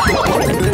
Oh, my God.